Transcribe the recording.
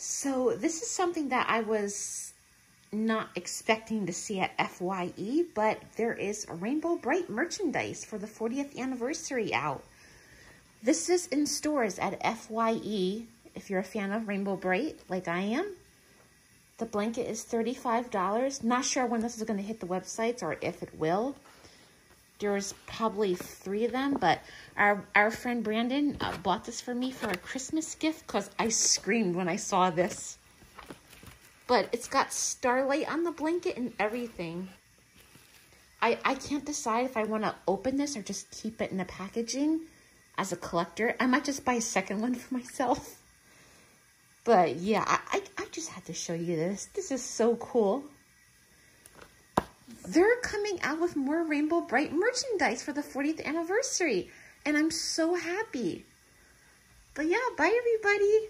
So this is something that I was not expecting to see at FYE, but there is Rainbow Brite merchandise for the 40th anniversary out. This is in stores at FYE if you're a fan of Rainbow Brite, like I am. The blanket is $35. Not sure when this is going to hit the websites or if it will. There's probably three of them, but our, our friend Brandon uh, bought this for me for a Christmas gift because I screamed when I saw this. But it's got Starlight on the blanket and everything. I, I can't decide if I want to open this or just keep it in the packaging as a collector. I might just buy a second one for myself. But yeah, I, I, I just had to show you this. This is so cool. They're coming out with more Rainbow Brite merchandise for the 40th anniversary. And I'm so happy. But yeah, bye everybody.